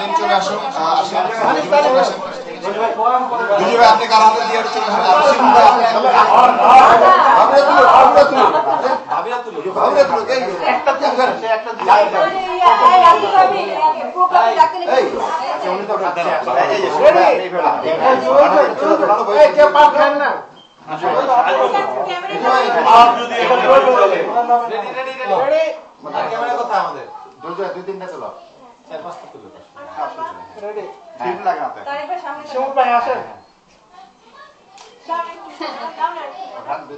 তালিম চলে চলে আসুন। দিদি ভাই আপনি কার হাতে দিয়ে চলে আসুন আর শিবু ভাই আপনি ভাবনা তুলো ভাবনা তুলো ভাবনা তুলো এই একটা দিয়ে করেন সে একটা দিয়ে এই উনি তো কাছে আসছে এই যে শুনুন এই ফেলা এই কে পাস খান না দুই তিনটা চলো রেডি টিম লাগে হাতে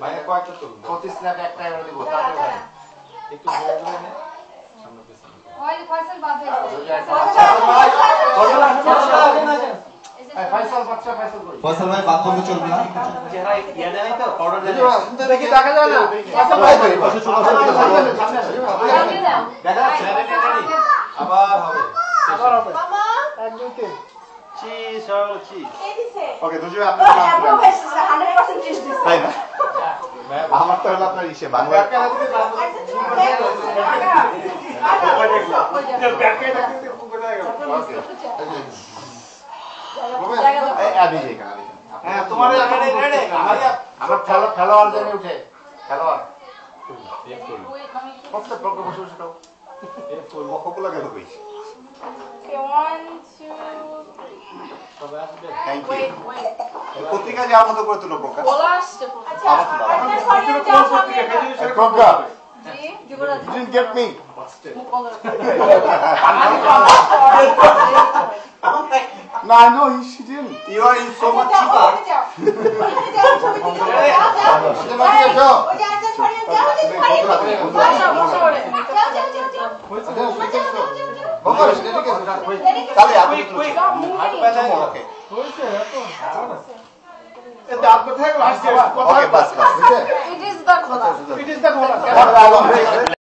ভাই কয়েকটা তুলুন প্রতি স্ন্যাপ একটা এবার দিব তারপরে ফাইসাল বাচ্চা ফাইসাল কই ফয়সাল বাদ করতে চলবে না দেখি দেখা যায় না ফাইসাল ভাই ছোট দেখা যাচ্ছে আবার এক দুই তিন ওকে দুজনে আপনার নাম তুলে তাই না? আমার তো হলো আপনার ইসে বাংলা হ্যাঁ তোমার আমার খেলোয়াড় জন্য উঠে। খেলোয়াড়। প্রত্যেক পক্ষ বসে বসে খাও কই থ্যাংক ইউ পত্রিকা যাওয়ার মতো করে তুলো প্রকাশ প্রজ্ঞা didn't get me. no, I know he, she didn't. You are in so much cheaper. Vamos, tiene que escuchar. Dale, hazme tu lucha. Hazme tu lucha. Okay, bas, bas. It is the khola. It is the khola.